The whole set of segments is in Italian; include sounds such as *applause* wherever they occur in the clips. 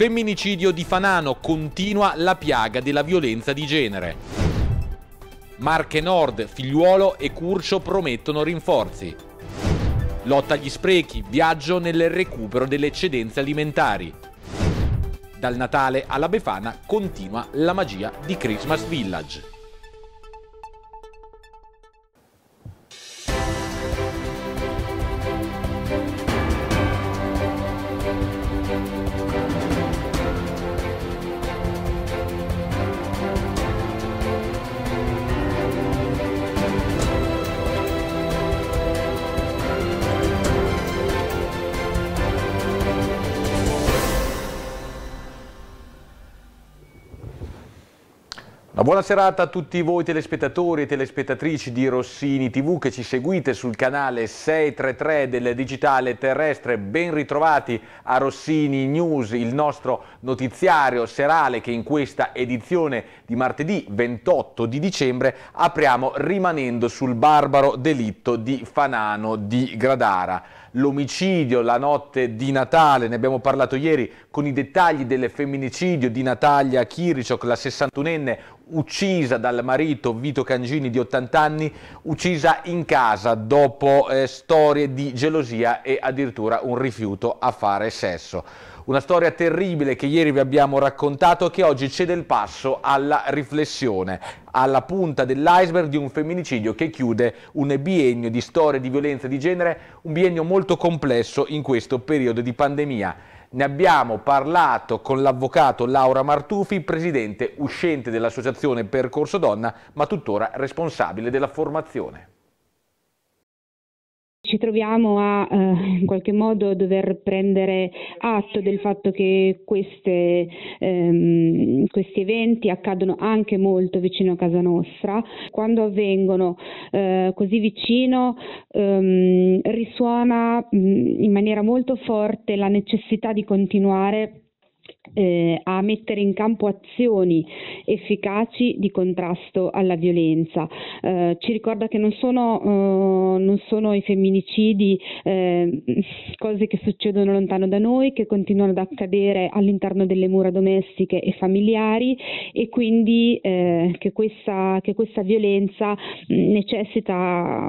Femminicidio di Fanano continua la piaga della violenza di genere. Marche Nord, Figliuolo e Curcio promettono rinforzi. Lotta agli sprechi, viaggio nel recupero delle eccedenze alimentari. Dal Natale alla Befana continua la magia di Christmas Village. Una buona serata a tutti voi telespettatori e telespettatrici di Rossini TV che ci seguite sul canale 633 del digitale terrestre. Ben ritrovati a Rossini News, il nostro notiziario serale che in questa edizione di martedì 28 di dicembre apriamo rimanendo sul barbaro delitto di Fanano di Gradara l'omicidio la notte di Natale, ne abbiamo parlato ieri con i dettagli del femminicidio di Natalia Kiriciok, la 61enne uccisa dal marito Vito Cangini di 80 anni, uccisa in casa dopo eh, storie di gelosia e addirittura un rifiuto a fare sesso. Una storia terribile che ieri vi abbiamo raccontato e che oggi cede il passo alla riflessione, alla punta dell'iceberg di un femminicidio che chiude un biennio di storie di violenza di genere, un biennio molto complesso in questo periodo di pandemia. Ne abbiamo parlato con l'avvocato Laura Martufi, presidente uscente dell'associazione Percorso Donna, ma tuttora responsabile della formazione ci troviamo a eh, in qualche modo dover prendere atto del fatto che queste, ehm, questi eventi accadono anche molto vicino a casa nostra. Quando avvengono eh, così vicino ehm, risuona mh, in maniera molto forte la necessità di continuare eh, a mettere in campo azioni efficaci di contrasto alla violenza. Eh, ci ricorda che non sono, eh, non sono i femminicidi eh, cose che succedono lontano da noi, che continuano ad accadere all'interno delle mura domestiche e familiari e quindi eh, che questa, che, questa, violenza necessita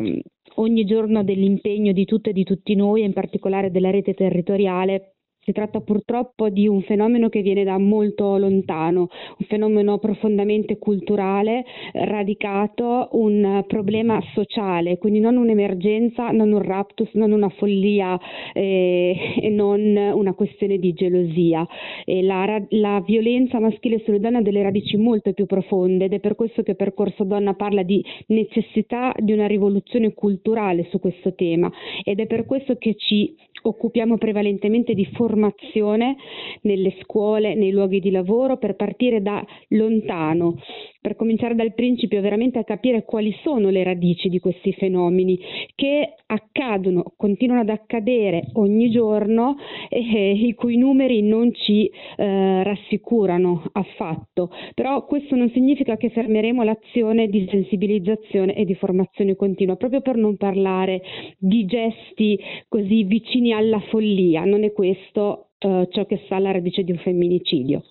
ogni giorno dell'impegno di tutte e di tutti noi, in particolare della rete territoriale si tratta purtroppo di un fenomeno che viene da molto lontano, un fenomeno profondamente culturale, radicato, un problema sociale, quindi non un'emergenza, non un raptus, non una follia eh, *laughs* e non una questione di gelosia. La, la, violenza maschile sulle donne ha delle radici molto più profonde ed è per questo che Percorso Donna parla di necessità di una rivoluzione culturale su questo tema ed è per questo che ci occupiamo prevalentemente di formazione nelle scuole, nei luoghi di lavoro, per partire da lontano, per cominciare dal principio veramente a capire quali sono le radici di questi fenomeni che accadono, continuano ad accadere ogni giorno e eh, i cui numeri non ci eh, rassicurano affatto. Però questo non significa che fermeremo l'azione di sensibilizzazione e di formazione continua, proprio per non parlare di gesti così vicini alla follia, non è questo uh, ciò che sta alla radice di un femminicidio.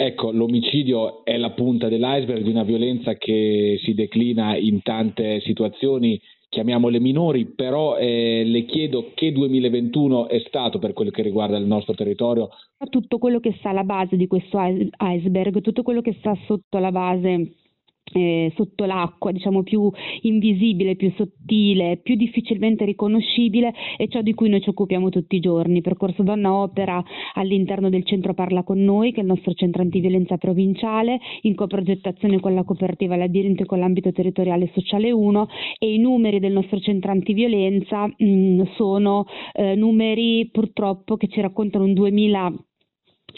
Ecco, l'omicidio è la punta dell'iceberg di una violenza che si declina in tante situazioni, chiamiamole minori, però eh, le chiedo che 2021 è stato per quello che riguarda il nostro territorio. Tutto quello che sta alla base di questo iceberg, tutto quello che sta sotto la base eh, sotto l'acqua, diciamo più invisibile, più sottile, più difficilmente riconoscibile è ciò di cui noi ci occupiamo tutti i giorni. Percorso Donna opera all'interno del centro Parla con noi, che è il nostro centro antiviolenza provinciale, in coprogettazione con la cooperativa Labirinto e con l'ambito territoriale sociale 1 e i numeri del nostro centro antiviolenza mh, mm, sono eh, numeri purtroppo che ci raccontano un 2000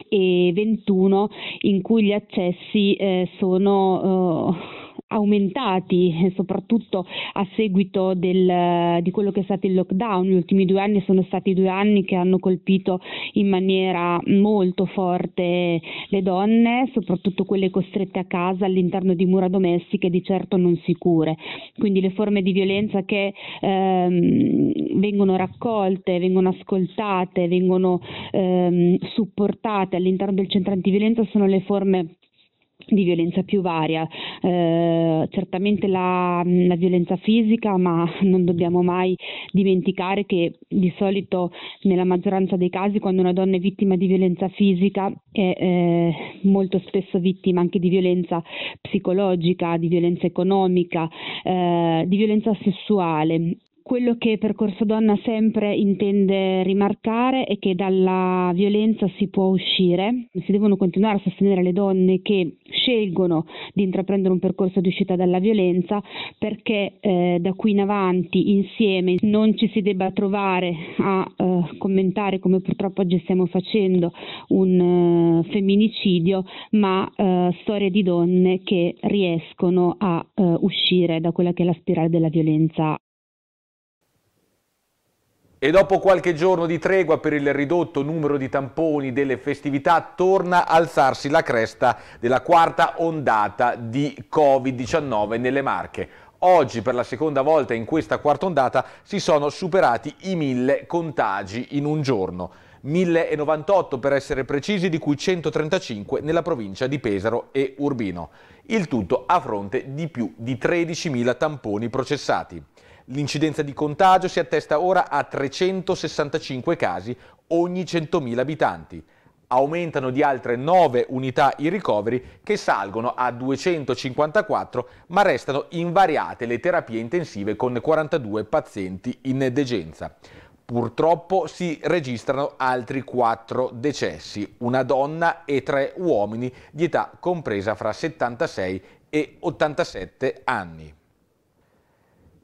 e 21 in cui gli accessi eh, sono eh, aumentati, soprattutto a seguito del, di quello che è stato il lockdown. Gli ultimi due anni sono stati due anni che hanno colpito in maniera molto forte le donne, soprattutto quelle costrette a casa all'interno di mura domestiche di certo non sicure. Quindi le forme di violenza che ehm, vengono raccolte, vengono ascoltate, vengono ehm, supportate all'interno del centro antiviolenza sono le forme di violenza più varia, eh, certamente la, la, violenza fisica, ma non dobbiamo mai dimenticare che di solito nella maggioranza dei casi quando una donna è vittima di violenza fisica è eh, molto spesso vittima anche di violenza psicologica, di violenza economica, eh, di violenza sessuale quello che Percorso Donna sempre intende rimarcare è che dalla violenza si può uscire, si devono continuare a sostenere le donne che scelgono di intraprendere un percorso di uscita dalla violenza perché eh, da qui in avanti insieme non ci si debba trovare a eh, commentare come purtroppo oggi stiamo facendo un uh, femminicidio, ma uh, storie di donne che riescono a uh, uscire da quella che è la spirale della violenza e dopo qualche giorno di tregua per il ridotto numero di tamponi delle festività torna a alzarsi la cresta della quarta ondata di Covid-19 nelle Marche. Oggi per la seconda volta in questa quarta ondata si sono superati i mille contagi in un giorno. 1098 per essere precisi, di cui 135 nella provincia di Pesaro e Urbino. Il tutto a fronte di più di 13.000 tamponi processati. L'incidenza di contagio si attesta ora a 365 casi ogni 100.000 abitanti. Aumentano di altre 9 unità i ricoveri che salgono a 254 ma restano invariate le terapie intensive con 42 pazienti in degenza. Purtroppo si registrano altri 4 decessi, una donna e tre uomini di età compresa fra 76 e 87 anni.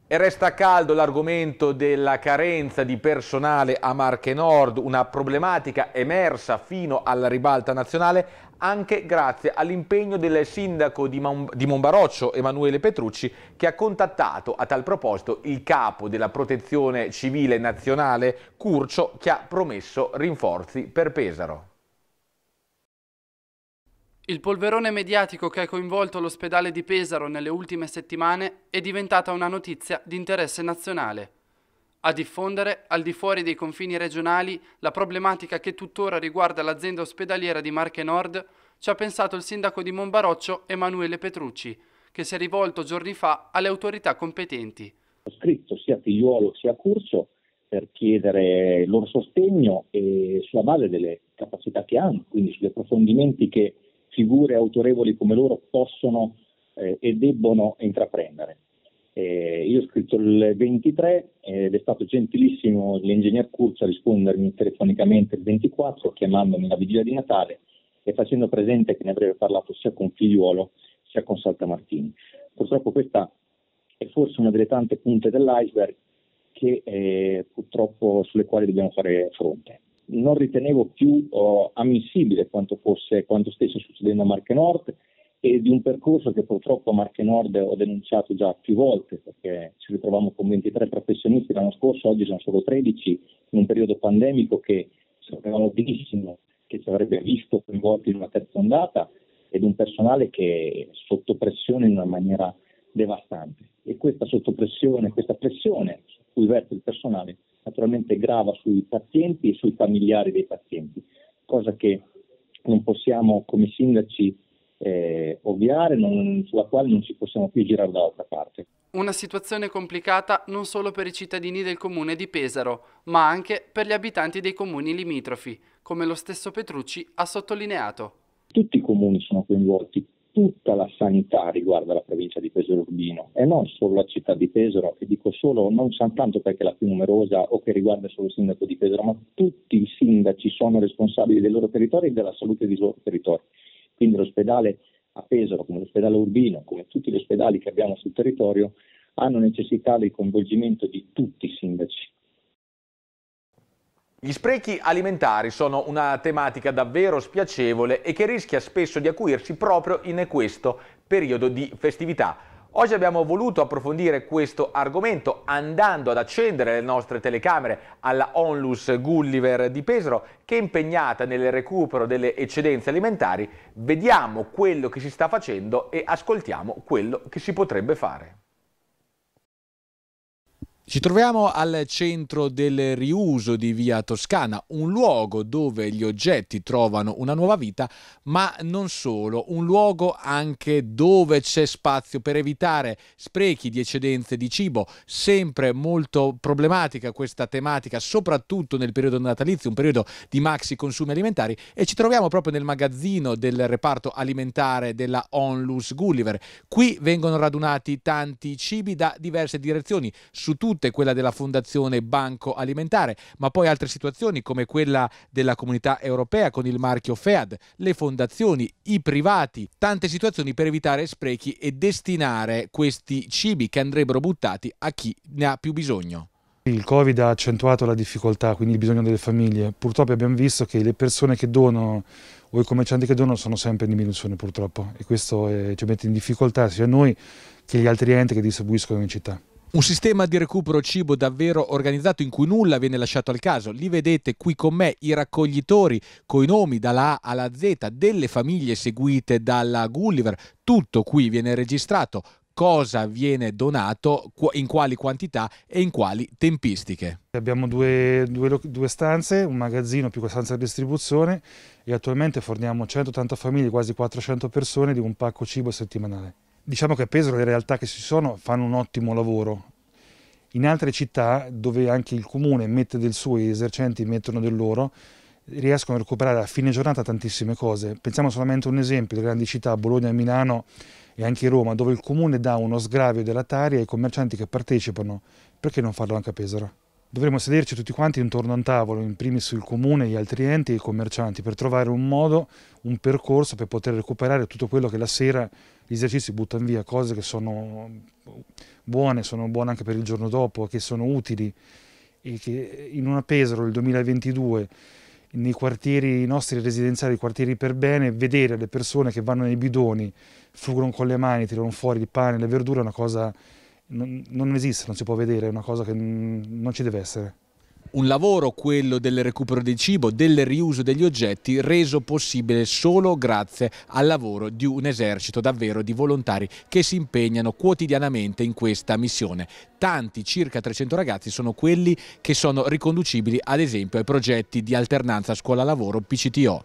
E resta caldo l'argomento della carenza di personale a Marche Nord, una problematica emersa fino alla ribalta nazionale anche grazie all'impegno del sindaco di, Mon di Monbaroccio, Emanuele Petrucci, che ha contattato a tal proposito il capo della protezione civile nazionale, Curcio, che ha promesso rinforzi per Pesaro. Il polverone mediatico che ha coinvolto l'ospedale di Pesaro nelle ultime settimane è diventata una notizia di interesse nazionale. A diffondere, al di fuori dei confini regionali, la problematica che tuttora riguarda l'azienda ospedaliera di Marche Nord ci ha pensato il sindaco di Monbaroccio Emanuele Petrucci, che si è rivolto giorni fa alle autorità competenti. Ho scritto sia a Figliuolo sia a Curcio per chiedere il loro sostegno e sulla base delle capacità che hanno, quindi sugli approfondimenti che figure autorevoli come loro possono eh, e debbono intraprendere. Eh, io ho scritto il 23 ed è stato gentilissimo l'ingegner Curcio a rispondermi telefonicamente il 24 chiamandomi la vigilia di Natale e facendo presente che ne avrebbe parlato sia con Figliuolo sia con Saltamartini. Purtroppo questa è forse una delle tante punte dell'iceberg che eh, purtroppo sulle quali dobbiamo fare fronte non ritenevo più oh, ammissibile quanto, fosse, quanto stesse succedendo a Marche Nord e di un percorso che purtroppo a Marche Nord ho denunciato già più volte perché ci ritroviamo con 23 professionisti l'anno scorso, oggi sono solo 13 in un periodo pandemico che sapevamo benissimo che ci avrebbe visto coinvolti in una terza ondata ed un personale che è sotto pressione in una maniera devastante. E questa sottopressione, questa pressione cui verte il personale naturalmente grava sui pazienti e sui familiari dei pazienti, cosa che non possiamo come sindaci eh, ovviare, non, sulla quale non ci possiamo più girare dall'altra parte. Una situazione complicata non solo per i cittadini del comune di Pesaro, ma anche per gli abitanti dei comuni limitrofi, come lo stesso Petrucci ha sottolineato. Tutti i comuni sono coinvolti, tutta la sanità riguarda la provincia di Pesaro Urbino e non solo la città di Pesaro, e dico solo non soltanto perché è la più numerosa o che riguarda solo il sindaco di Pesaro, ma tutti i sindaci sono responsabili dei loro territori e della salute dei loro territori. Quindi l'ospedale a Pesaro, come l'ospedale Urbino, come tutti gli ospedali che abbiamo sul territorio, hanno necessità del coinvolgimento di tutti i sindaci gli sprechi alimentari sono una tematica davvero spiacevole e che rischia spesso di acuirsi proprio in questo periodo di festività. Oggi abbiamo voluto approfondire questo argomento andando ad accendere le nostre telecamere alla Onlus Gulliver di Pesaro che è impegnata nel recupero delle eccedenze alimentari. Vediamo quello che si sta facendo e ascoltiamo quello che si potrebbe fare. Ci troviamo al centro del riuso di Via Toscana, un luogo dove gli oggetti trovano una nuova vita, ma non solo, un luogo anche dove c'è spazio per evitare sprechi di eccedenze di cibo, sempre molto problematica questa tematica, soprattutto nel periodo natalizio, un periodo di maxi consumi alimentari e ci troviamo proprio nel magazzino del reparto alimentare della Onlus Gulliver. Qui vengono radunati tanti cibi da diverse direzioni su tutte, quella della Fondazione Banco Alimentare, ma poi altre situazioni come quella della comunità europea con il marchio FEAD, le fondazioni, i privati, tante situazioni per evitare sprechi e destinare questi cibi che andrebbero buttati a chi ne ha più bisogno. Il Covid ha accentuato la difficoltà, quindi il bisogno delle famiglie. Purtroppo abbiamo visto che le persone che donano o i commercianti che donano sono sempre in diminuzione purtroppo e questo è, ci mette in difficoltà sia noi che gli altri enti che distribuiscono in città. Un sistema di recupero cibo davvero organizzato in cui nulla viene lasciato al caso. Li vedete qui con me i raccoglitori con i nomi dalla A alla Z delle famiglie seguite dalla Gulliver. Tutto qui viene registrato. Cosa viene donato, in quali quantità e in quali tempistiche. Abbiamo due, due, due stanze, un magazzino più una stanza di distribuzione e attualmente forniamo 180 famiglie, quasi 400 persone di un pacco cibo settimanale. Diciamo che a Pesaro le realtà che ci sono fanno un ottimo lavoro. In altre città, dove anche il comune mette del suo e gli esercenti mettono del loro, riescono a recuperare a fine giornata tantissime cose. Pensiamo solamente a un esempio, le grandi città, Bologna, Milano e anche Roma, dove il comune dà uno sgravio della Tari ai commercianti che partecipano. Perché non farlo anche a Pesaro? Dovremmo sederci tutti quanti intorno a un tavolo, in primis il comune, gli altri enti e i commercianti, per trovare un modo, un percorso per poter recuperare tutto quello che la sera gli esercizi buttano via, cose che sono buone, sono buone anche per il giorno dopo, che sono utili e che in una Pesaro del 2022 nei quartieri nostri residenziali, quartieri per bene, vedere le persone che vanno nei bidoni, frugano con le mani, tirano fuori il pane, le verdure è una cosa non, non esiste, non si può vedere, è una cosa che non ci deve essere. Un lavoro, quello del recupero del cibo, del riuso degli oggetti, reso possibile solo grazie al lavoro di un esercito davvero di volontari che si impegnano quotidianamente in questa missione. Tanti, circa 300 ragazzi, sono quelli che sono riconducibili ad esempio ai progetti di alternanza scuola-lavoro PCTO.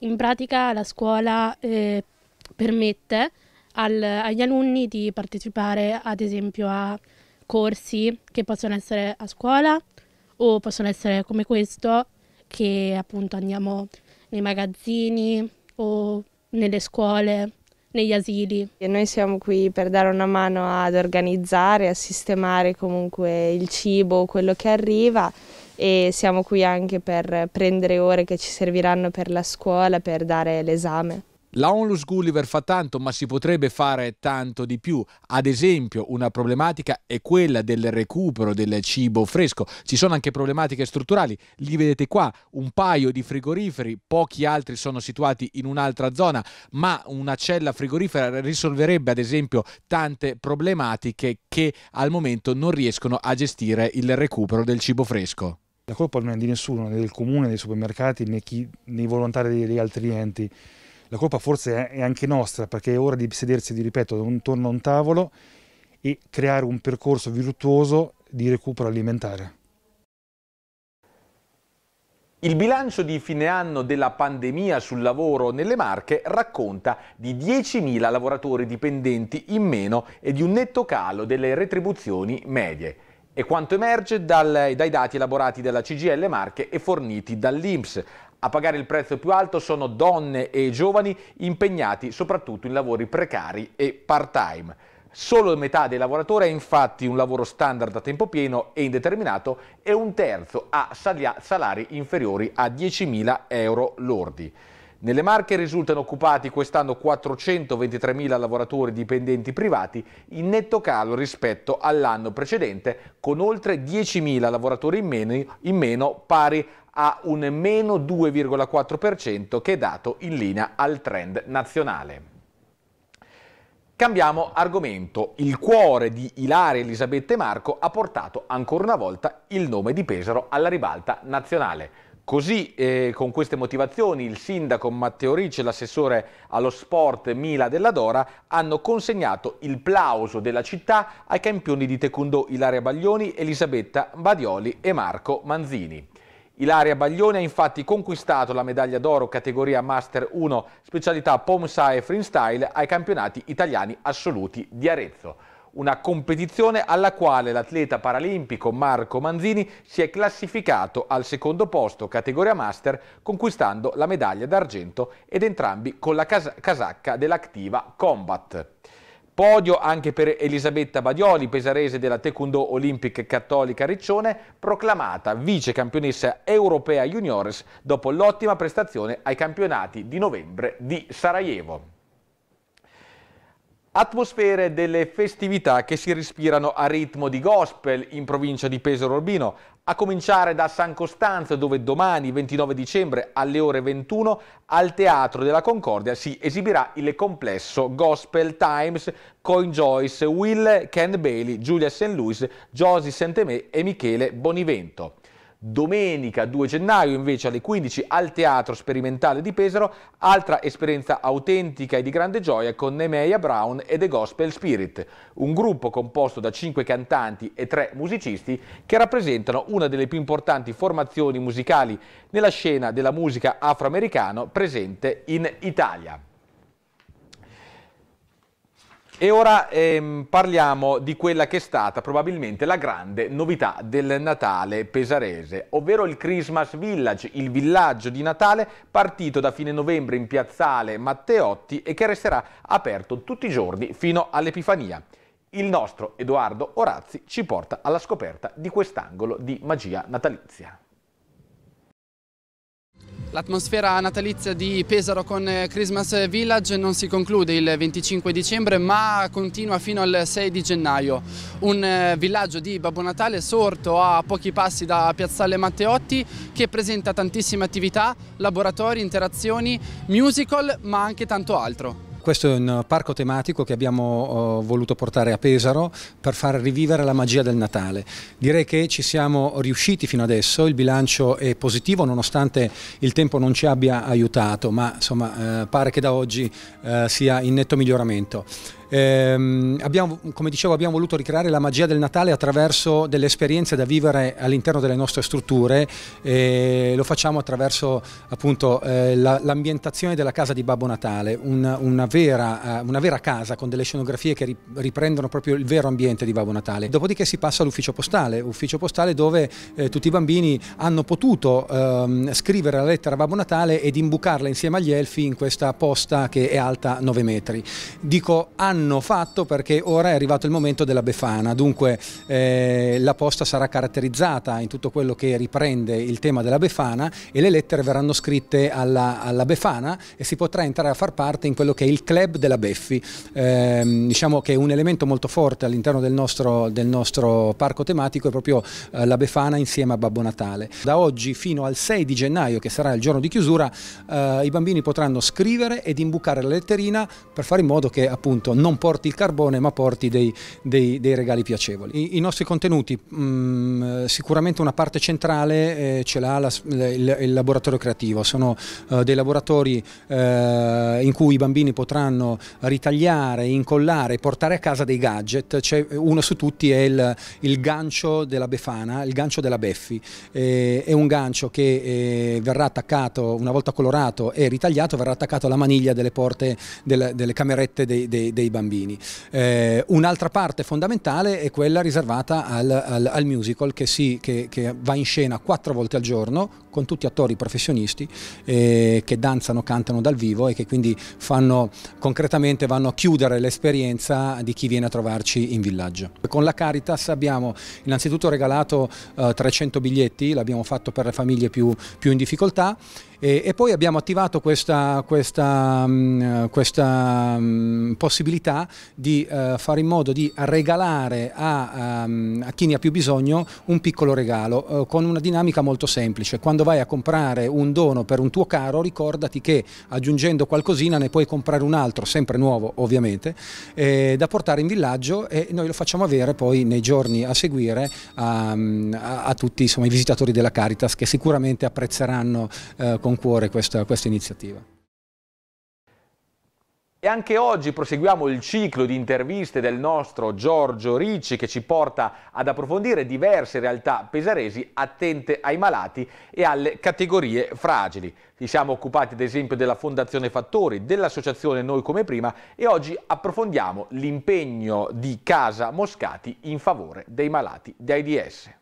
In pratica la scuola eh, permette al, agli alunni di partecipare ad esempio a corsi che possono essere a scuola o possono essere come questo che appunto andiamo nei magazzini o nelle scuole, negli asili. E noi siamo qui per dare una mano ad organizzare, a sistemare comunque il cibo, quello che arriva e siamo qui anche per prendere ore che ci serviranno per la scuola, per dare l'esame. La Onlus Gulliver fa tanto, ma si potrebbe fare tanto di più. Ad esempio, una problematica è quella del recupero del cibo fresco. Ci sono anche problematiche strutturali. Li vedete qua, un paio di frigoriferi, pochi altri sono situati in un'altra zona, ma una cella frigorifera risolverebbe ad esempio tante problematiche che al momento non riescono a gestire il recupero del cibo fresco. La colpa non è di nessuno, né del comune, dei supermercati, né, chi, nei volontari degli altri enti la colpa forse è anche nostra perché è ora di sedersi, di ripeto, intorno a un tavolo e creare un percorso virtuoso di recupero alimentare. Il bilancio di fine anno della pandemia sul lavoro nelle Marche racconta di 10.000 lavoratori dipendenti in meno e di un netto calo delle retribuzioni medie. E quanto emerge dal, dai dati elaborati dalla CGL Marche e forniti dall'Inps. A pagare il prezzo più alto sono donne e giovani impegnati soprattutto in lavori precari e part-time. Solo metà dei lavoratori ha infatti un lavoro standard a tempo pieno e indeterminato e un terzo ha salari inferiori a 10.000 euro lordi. Nelle Marche risultano occupati quest'anno 423.000 lavoratori dipendenti privati, in netto calo rispetto all'anno precedente, con oltre 10.000 lavoratori in meno, in meno pari a un meno 2,4% che è dato in linea al trend nazionale. Cambiamo argomento. Il cuore di Ilaria Elisabetta e Marco ha portato ancora una volta il nome di Pesaro alla ribalta nazionale. Così, eh, con queste motivazioni, il sindaco Matteo Ricci e l'assessore allo sport Mila della Dora hanno consegnato il plauso della città ai campioni di taekwondo Ilaria Baglioni, Elisabetta Badioli e Marco Manzini. Ilaria Baglioni ha infatti conquistato la medaglia d'oro categoria Master 1 specialità Pomsa e Freestyle ai campionati italiani assoluti di Arezzo. Una competizione alla quale l'atleta paralimpico Marco Manzini si è classificato al secondo posto categoria Master conquistando la medaglia d'argento ed entrambi con la cas casacca dell'Activa Combat. Podio anche per Elisabetta Badioli, pesarese della Taekwondo Olympic Cattolica Riccione, proclamata vice campionessa europea juniores dopo l'ottima prestazione ai campionati di novembre di Sarajevo. Atmosfere delle festività che si respirano a ritmo di gospel in provincia di Pesaro Urbino, a cominciare da San Costanzo dove domani 29 dicembre alle ore 21 al Teatro della Concordia si esibirà il complesso Gospel Times con Joyce, Will, Ken Bailey, Giulia St. Louis, Josie Saint-Emé e Michele Bonivento. Domenica 2 gennaio invece alle 15 al Teatro Sperimentale di Pesaro, altra esperienza autentica e di grande gioia con Nemeia Brown e The Gospel Spirit, un gruppo composto da 5 cantanti e 3 musicisti che rappresentano una delle più importanti formazioni musicali nella scena della musica afroamericano presente in Italia. E ora ehm, parliamo di quella che è stata probabilmente la grande novità del Natale pesarese, ovvero il Christmas Village, il villaggio di Natale partito da fine novembre in piazzale Matteotti e che resterà aperto tutti i giorni fino all'Epifania. Il nostro Edoardo Orazzi ci porta alla scoperta di quest'angolo di magia natalizia. L'atmosfera natalizia di Pesaro con eh, Christmas Village non si conclude il 25 dicembre ma continua fino al 6 di gennaio. Un eh, villaggio di Babbo Natale sorto a pochi passi da Piazzale Matteotti che presenta tantissime attività, laboratori, interazioni, musical ma anche tanto altro. Questo è un parco tematico che abbiamo uh, voluto portare a Pesaro per far rivivere la magia del Natale. Direi che ci siamo riusciti fino adesso, il bilancio è positivo nonostante il tempo non ci abbia aiutato, ma insomma uh, pare che da oggi uh, sia in netto miglioramento. Eh, abbiamo, come dicevo, abbiamo voluto ricreare la magia del Natale attraverso delle esperienze da vivere all'interno delle nostre strutture e lo facciamo attraverso appunto eh, la, l'ambientazione della casa di Babbo Natale, una, una, vera, uh, una, vera, casa con delle scenografie che riprendono proprio il vero ambiente di Babbo Natale. Dopodiché si passa all'ufficio postale, ufficio postale dove eh, tutti i bambini hanno potuto ehm, scrivere la lettera a Babbo Natale ed imbucarla insieme agli elfi in questa posta che è alta 9 metri. Dico hanno hanno fatto perché ora è arrivato il momento della Befana, dunque eh, la posta sarà caratterizzata in tutto quello che riprende il tema della Befana e le lettere verranno scritte alla, alla Befana e si potrà entrare a far parte in quello che è il club della Beffi, eh, diciamo che è un elemento molto forte all'interno del nostro, del nostro parco tematico è proprio eh, la Befana insieme a Babbo Natale. Da oggi fino al 6 di gennaio che sarà il giorno di chiusura eh, i bambini potranno scrivere ed imbucare la letterina per fare in modo che appunto non non porti il carbone ma porti dei, dei, dei regali piacevoli. I, I, nostri contenuti, mh, mm, sicuramente una parte centrale eh, ce l'ha la, il, il, laboratorio creativo, sono uh, dei laboratori uh, in cui i bambini potranno ritagliare, incollare, portare a casa dei gadget, C'è, uno su tutti è il, il, gancio della Befana, il gancio della Beffi, eh, è un gancio che eh, verrà attaccato, una volta colorato e ritagliato, verrà attaccato alla maniglia delle porte delle, delle camerette dei, dei, dei bambini bambini. Eh, un'altra parte fondamentale è quella riservata al, al, al musical che, si, che, che, va in scena quattro volte al giorno con tutti attori professionisti eh, che danzano, cantano dal vivo e che quindi fanno concretamente vanno a chiudere l'esperienza di chi viene a trovarci in villaggio. Con la Caritas abbiamo innanzitutto regalato eh, 300 biglietti, l'abbiamo fatto per le famiglie più, più in difficoltà e, e poi abbiamo attivato questa, questa, mh, questa mh, possibilità di uh, fare in modo di regalare a, um, a, chi ne ha più bisogno un piccolo regalo uh, con una dinamica molto semplice. Quando vai a comprare un dono per un tuo caro ricordati che aggiungendo qualcosina ne puoi comprare un altro, sempre nuovo ovviamente, eh, da portare in villaggio e noi lo facciamo avere poi nei giorni a seguire a, mm, a, a tutti insomma, i visitatori della Caritas che sicuramente apprezzeranno eh, con con cuore questa, questa iniziativa. E anche oggi proseguiamo il ciclo di interviste del nostro Giorgio Ricci che ci porta ad approfondire diverse realtà pesaresi attente ai malati e alle categorie fragili. Ci siamo occupati ad esempio della Fondazione Fattori, dell'associazione Noi Come Prima e oggi approfondiamo l'impegno di Casa Moscati in favore dei malati di AIDS.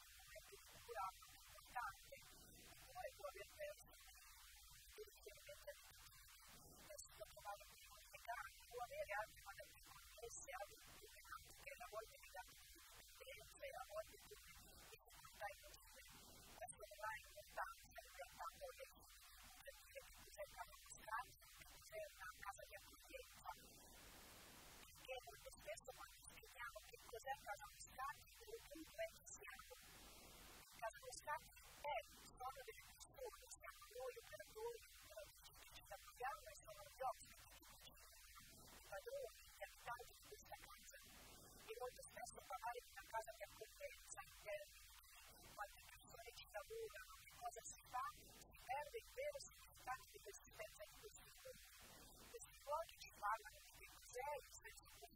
perché molto spesso quando ci chiediamo che cos'è un casa Moscati, o comunque ci siamo, casa Moscati è, sono delle persone, siamo noi operatori, ci lavoriamo e sono gli ospiti, i padroni, gli abitanti di questa casa. E molto spesso parlare di una casa di accoglienza in termini di quante persone ci lavorano, che cosa si fa, si perde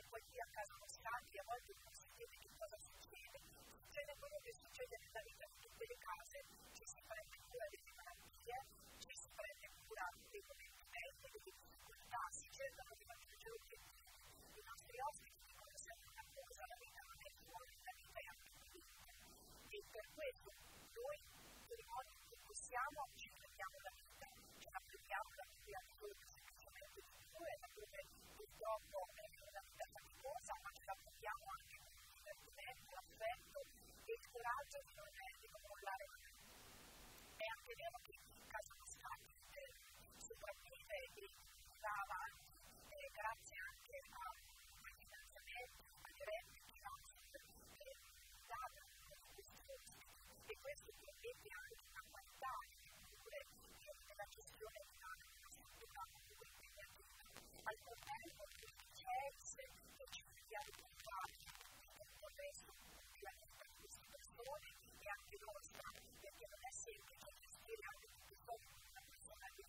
che poi lì a casa non a volte non si vede che cosa succede. Succede quello che succede nella vita di tutte le case, ci si prende cura delle malattie, ci si prende cura dei momenti belli, delle difficoltà, si cercano di raggiungere obiettivi. I nostri ospiti dicono sempre una cosa, la vita non è fuori, la vita è anche dentro. E per questo noi, per i modi che possiamo, abbiamo anche divertimento, l'affetto e il coraggio di non di controllare la mente. È anche vero che in caso di stati sopravvive e va avanti, grazie anche a un finanziamento, a dei redditi che non sono dati e questo permette anche una qualità di cure della gestione di una società comunque impegnativa. Al contempo, diverse che ci vediamo contati nel contesto della e anche nostra, perché non è semplice spiegare che persona che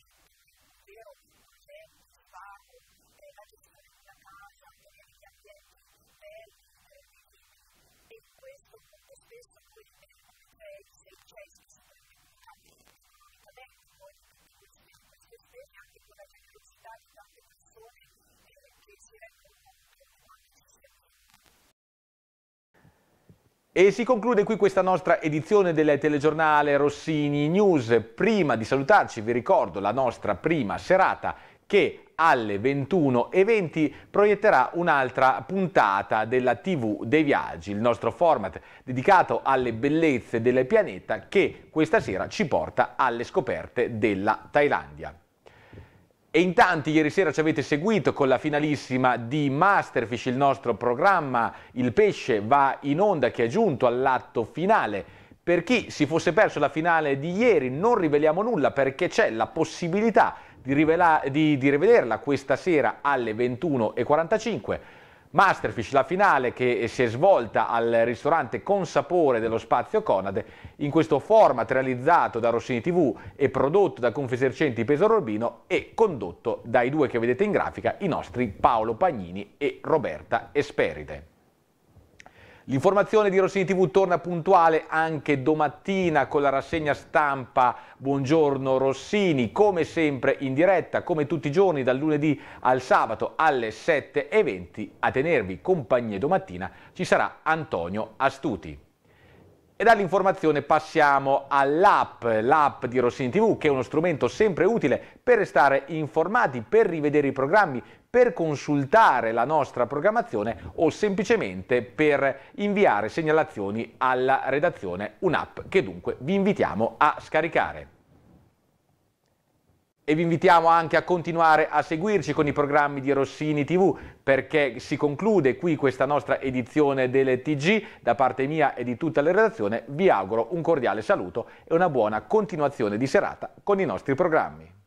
vero progetto, spago, è la gestione di una casa, degli ambienti belli, e questo molto poi è il gesto economicamente, poi queste specie anche con la di tante E si conclude qui questa nostra edizione del telegiornale Rossini News. Prima di salutarci vi ricordo la nostra prima serata che alle 21.20 proietterà un'altra puntata della TV dei viaggi, il nostro format dedicato alle bellezze del pianeta che questa sera ci porta alle scoperte della Thailandia in tanti ieri sera ci avete seguito con la finalissima di Masterfish, il nostro programma Il pesce va in onda che è giunto all'atto finale. Per chi si fosse perso la finale di ieri non riveliamo nulla perché c'è la possibilità di, di, di rivederla questa sera alle 21.45 Masterfish, la finale che si è svolta al ristorante Consapore dello Spazio Conade, in questo format realizzato da Rossini TV e prodotto da Confesercenti Pesaro Urbino e condotto dai due che vedete in grafica, i nostri Paolo Pagnini e Roberta Esperite. L'informazione di Rossini TV torna puntuale anche domattina con la rassegna stampa Buongiorno Rossini, come sempre in diretta, come tutti i giorni dal lunedì al sabato alle 7.20 a tenervi compagnia domattina ci sarà Antonio Astuti. E dall'informazione passiamo all'app, l'app di Rossini TV che è uno strumento sempre utile per restare informati, per rivedere i programmi, per consultare la nostra programmazione o semplicemente per inviare segnalazioni alla redazione, un'app che dunque vi invitiamo a scaricare e vi invitiamo anche a continuare a seguirci con i programmi di Rossini TV perché si conclude qui questa nostra edizione delle TG. Da parte mia e di tutta la redazione vi auguro un cordiale saluto e una buona continuazione di serata con i nostri programmi.